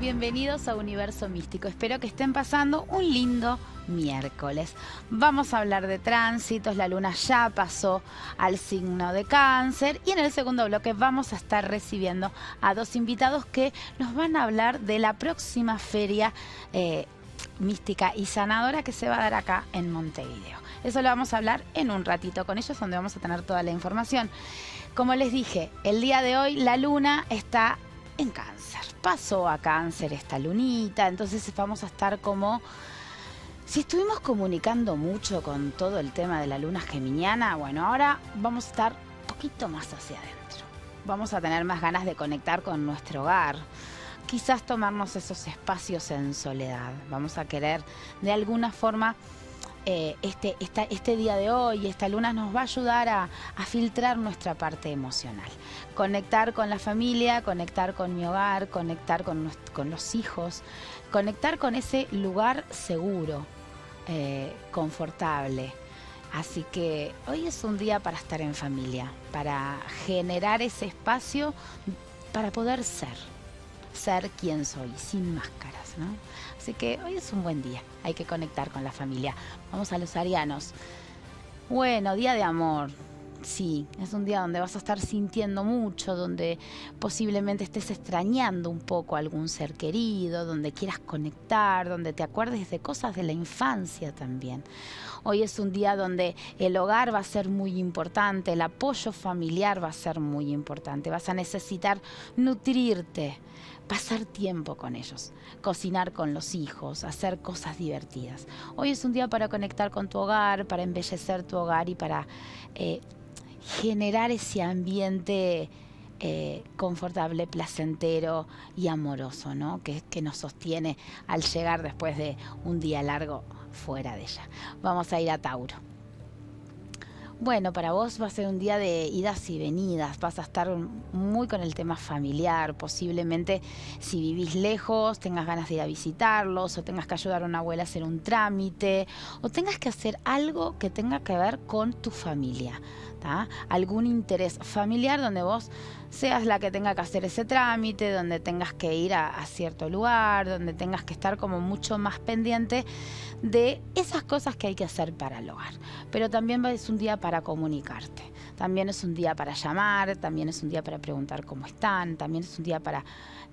bienvenidos a Universo Místico. Espero que estén pasando un lindo miércoles. Vamos a hablar de tránsitos, la luna ya pasó al signo de cáncer y en el segundo bloque vamos a estar recibiendo a dos invitados que nos van a hablar de la próxima feria eh, mística y sanadora que se va a dar acá en Montevideo. Eso lo vamos a hablar en un ratito con ellos donde vamos a tener toda la información. Como les dije, el día de hoy la luna está en cáncer. Pasó a cáncer esta lunita, entonces vamos a estar como... Si estuvimos comunicando mucho con todo el tema de la luna geminiana, bueno, ahora vamos a estar un poquito más hacia adentro. Vamos a tener más ganas de conectar con nuestro hogar. Quizás tomarnos esos espacios en soledad. Vamos a querer de alguna forma eh, este, este día de hoy, esta luna nos va a ayudar a, filtrar nuestra parte emocional. Conectar con la familia, conectar con mi hogar, conectar con, los hijos, conectar con ese lugar seguro, eh, confortable. Así que hoy es un día para estar en familia, para generar ese espacio para poder ser, ser quien soy, sin máscaras, ¿no? Así que hoy es un buen día, hay que conectar con la familia. Vamos a los arianos. Bueno, día de amor. Sí, es un día donde vas a estar sintiendo mucho, donde posiblemente estés extrañando un poco a algún ser querido, donde quieras conectar, donde te acuerdes de cosas de la infancia también. Hoy es un día donde el hogar va a ser muy importante, el apoyo familiar va a ser muy importante, vas a necesitar nutrirte pasar tiempo con ellos, cocinar con los hijos, hacer cosas divertidas. Hoy es un día para conectar con tu hogar, para embellecer tu hogar y para eh, generar ese ambiente eh, confortable, placentero y amoroso, ¿no? Que, que nos sostiene al llegar después de un día largo fuera de ella. Vamos a ir a Tauro. Bueno, para vos va a ser un día de idas y venidas, vas a estar muy con el tema familiar, posiblemente si vivís lejos tengas ganas de ir a visitarlos o tengas que ayudar a una abuela a hacer un trámite o tengas que hacer algo que tenga que ver con tu familia, algún interés familiar donde vos seas la que tenga que hacer ese trámite, donde tengas que ir a, cierto lugar, donde tengas que estar como mucho más pendiente de esas cosas que hay que hacer para el hogar. Pero también es un día para comunicarte, también es un día para llamar, también es un día para preguntar cómo están, también es un día para...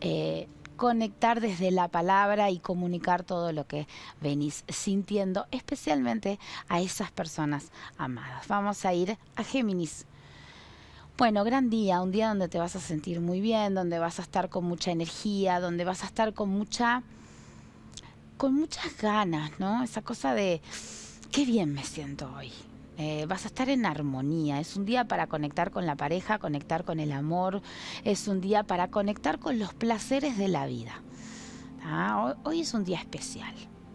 Eh, conectar desde la palabra y comunicar todo lo que venís sintiendo, especialmente a esas personas amadas. Vamos a ir a Géminis. Bueno, gran día, un día donde te vas a sentir muy bien, donde vas a estar con mucha energía, donde vas a estar con mucha con muchas ganas, ¿no? Esa cosa de qué bien me siento hoy. Eh, vas a estar en armonía. Es un día para conectar con la pareja, conectar con el amor. Es un día para conectar con los placeres de la vida. hoy es un día especial.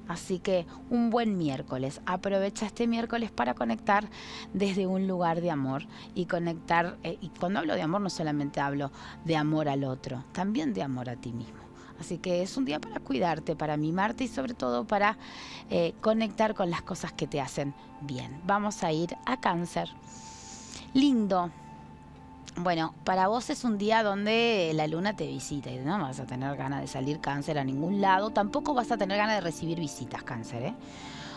Así que un buen miércoles. Aprovecha este miércoles para conectar desde un lugar de amor y conectar, eh, y cuando hablo de amor no solamente hablo de amor al otro, también de amor a ti mismo. Así que es un día para cuidarte, para mimarte y sobre todo para eh, conectar con las cosas que te hacen bien. Vamos a ir a cáncer. Lindo, bueno, para vos es un día donde la luna te visita y no vas a tener ganas de salir cáncer a ningún lado, tampoco vas a tener ganas de recibir visitas cáncer, ¿eh?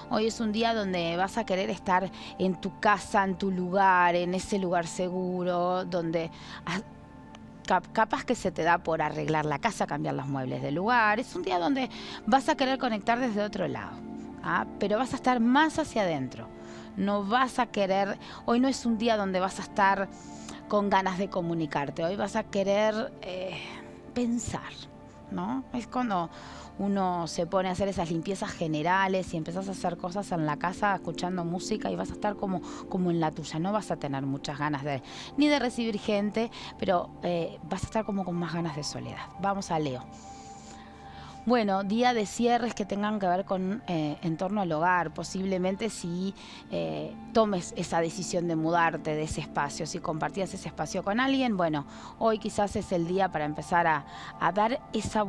Hoy es un día donde vas a querer estar en tu casa, en tu lugar, en ese lugar seguro, donde capaz que se te da por arreglar la casa, cambiar los muebles de lugar. Es un día donde vas a querer conectar desde otro lado, ¿ah? pero vas a estar más hacia adentro. No vas a querer, hoy no es un día donde vas a estar con ganas de comunicarte. Hoy vas a querer eh, pensar, ¿no? Es cuando uno se pone a hacer esas limpiezas generales y empezás a hacer cosas en la casa escuchando música y vas a estar como, como en la tuya. No vas a tener muchas ganas de ni de recibir gente, pero eh, vas a estar como con más ganas de soledad. Vamos a Leo. Bueno, día de cierres que tengan que ver con eh, en torno al hogar, posiblemente si eh, tomes esa decisión de mudarte de ese espacio, si compartías ese espacio con alguien, bueno, hoy quizás es el día para empezar a, dar esa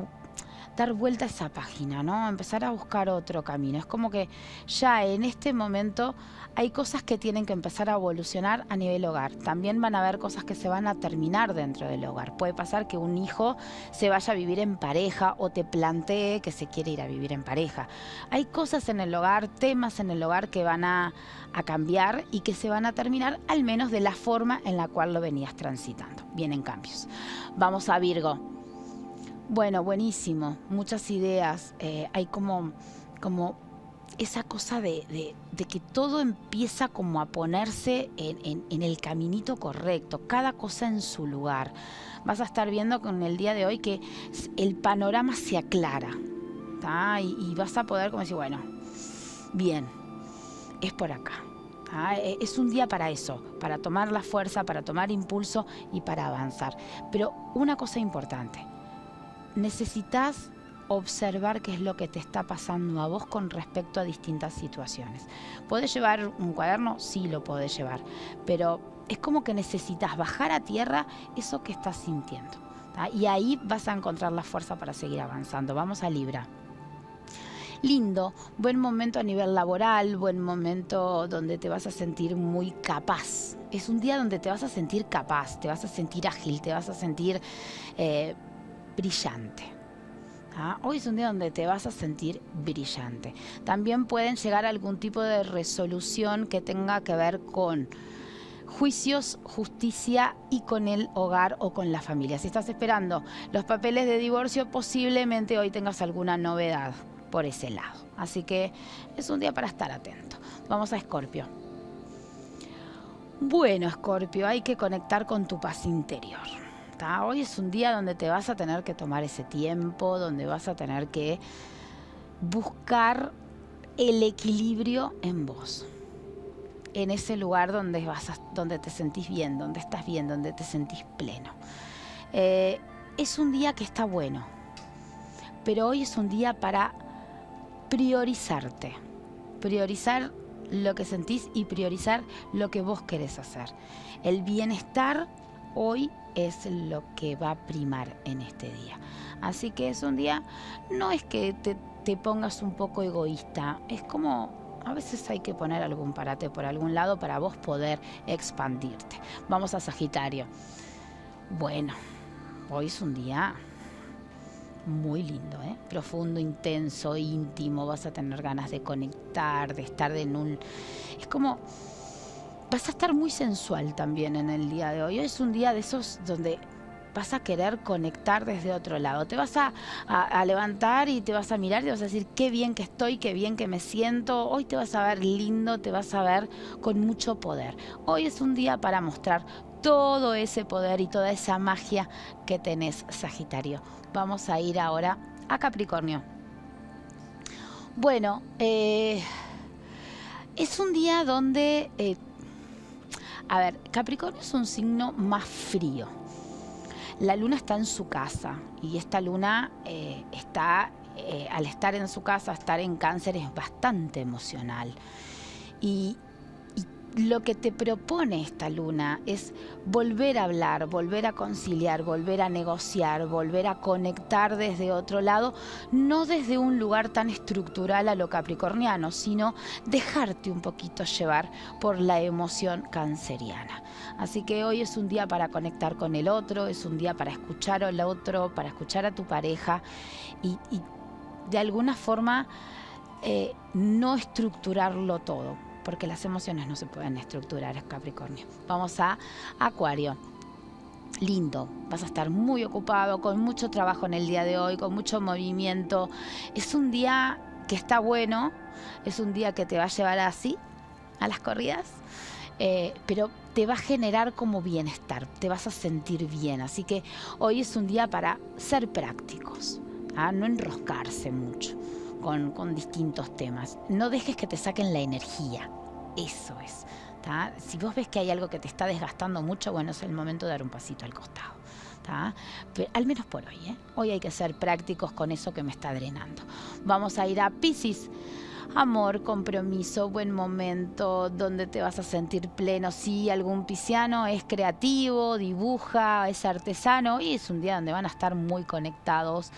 dar vuelta a esa página, ¿no? Empezar a buscar otro camino. Es como que ya en este momento hay cosas que tienen que empezar a evolucionar a nivel hogar. También van a haber cosas que se van a terminar dentro del hogar. Puede pasar que un hijo se vaya a vivir en pareja o te plantee que se quiere ir a vivir en pareja. Hay cosas en el hogar, temas en el hogar que van a, a cambiar y que se van a terminar al menos de la forma en la cual lo venías transitando. Vienen cambios. Vamos a Virgo. Bueno, buenísimo. Muchas ideas. Eh, hay como, como esa cosa de, que todo empieza como a ponerse en, el caminito correcto, cada cosa en su lugar. Vas a estar viendo con el día de hoy que el panorama se aclara. Y, vas a poder como decir, bueno, bien, es por acá. E, es un día para eso, para tomar la fuerza, para tomar impulso y para avanzar. Pero una cosa importante, necesitas observar qué es lo que te está pasando a vos con respecto a distintas situaciones. ¿Puedes llevar un cuaderno? Sí, lo puedes llevar, pero es como que necesitas bajar a tierra eso que estás sintiendo. Y ahí vas a encontrar la fuerza para seguir avanzando. Vamos a Libra. Lindo, buen momento a nivel laboral, buen momento donde te vas a sentir muy capaz. Es un día donde te vas a sentir capaz, te vas a sentir ágil, te vas a sentir eh, brillante. ¿ah? Hoy es un día donde te vas a sentir brillante. También pueden llegar a algún tipo de resolución que tenga que ver con juicios, justicia y con el hogar o con la familia. Si estás esperando los papeles de divorcio, posiblemente hoy tengas alguna novedad por ese lado. Así que es un día para estar atento. Vamos a Escorpio. Bueno, Escorpio, hay que conectar con tu paz interior. Hoy es un día donde te vas a tener que tomar ese tiempo, donde vas a tener que buscar el equilibrio en vos. En ese lugar donde, vas donde te sentís bien, donde estás bien, donde te sentís pleno. Eh, es un día que está bueno, pero hoy es un día para priorizarte. Priorizar lo que sentís y priorizar lo que vos querés hacer. El bienestar hoy es lo que va a primar en este día. Así que es un día, no es que te, pongas un poco egoísta, es como a veces hay que poner algún parate por algún lado para vos poder expandirte. Vamos a Sagitario. Bueno, hoy es un día muy lindo, ¿eh? profundo, intenso, íntimo. Vas a tener ganas de conectar, de estar en un. Es como vas a estar muy sensual también en el día de hoy. Hoy es un día de esos donde vas a querer conectar desde otro lado. Te vas a, levantar y te vas a mirar y vas a decir qué bien que estoy, qué bien que me siento. Hoy te vas a ver lindo, te vas a ver con mucho poder. Hoy es un día para mostrar todo ese poder y toda esa magia que tenés, Sagitario. Vamos a ir ahora a Capricornio. Bueno, eh, es un día donde eh, a ver, Capricornio es un signo más frío. La luna está en su casa y esta luna eh, está, eh, al estar en su casa, estar en cáncer es bastante emocional. Y, lo que te propone esta luna es volver a hablar, volver a conciliar, volver a negociar, volver a conectar desde otro lado, no desde un lugar tan estructural a lo capricorniano, sino dejarte un poquito llevar por la emoción canceriana. Así que hoy es un día para conectar con el otro, es un día para escuchar al otro, para escuchar a tu pareja y, de alguna forma eh, no estructurarlo todo porque las emociones no se pueden estructurar, es Capricornio. Vamos a Acuario. Lindo, vas a estar muy ocupado, con mucho trabajo en el día de hoy, con mucho movimiento. Es un día que está bueno, es un día que te va a llevar así, a las corridas, eh, pero te va a generar como bienestar, te vas a sentir bien. Así que hoy es un día para ser prácticos, ¿ah? no enroscarse mucho con, distintos temas. No dejes que te saquen la energía. Eso es. Si vos ves que hay algo que te está desgastando mucho, bueno, es el momento de dar un pasito al costado. Pero, al menos por hoy. ¿eh? Hoy hay que ser prácticos con eso que me está drenando. Vamos a ir a Pisces. Amor, compromiso, buen momento, donde te vas a sentir pleno. Si algún pisciano es creativo, dibuja, es artesano y es un día donde van a estar muy conectados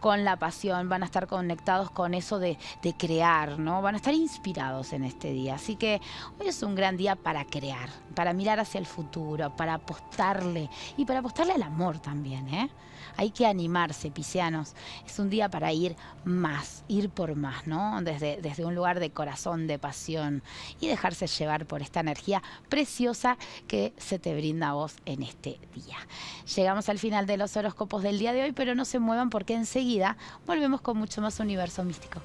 con la pasión, van a estar conectados con eso de, de crear, ¿no? Van a estar inspirados en este día. Así que hoy es un gran día para crear, para mirar hacia el futuro, para apostarle y para apostarle al amor también, ¿eh? Hay que animarse, piscianos. Es un día para ir más, ir por más, ¿no? Desde, desde un lugar de corazón, de pasión y dejarse llevar por esta energía preciosa que se te brinda a vos en este día. Llegamos al final de los horóscopos del día de hoy, pero no se muevan porque enseguida volvemos con mucho más universo místico.